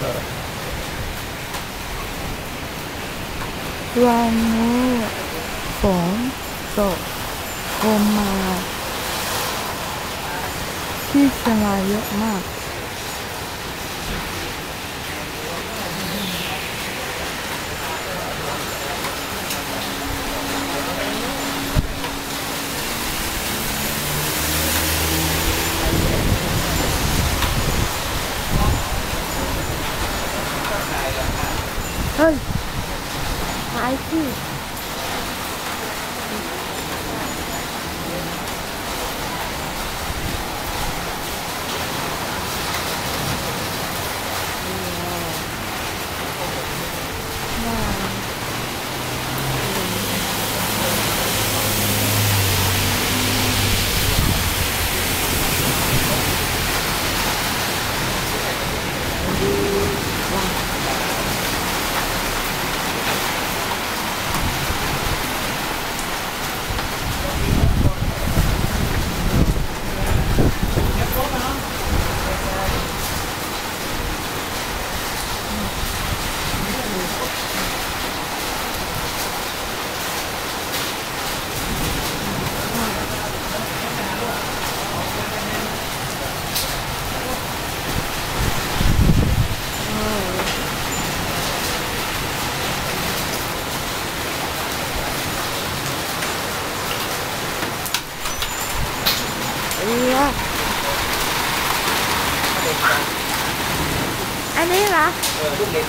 วันนี้ฝนตกลงมา ที่เชียงรายเยอะมาก 嗯还是 anh biết hả? Ừ, thuốc liệt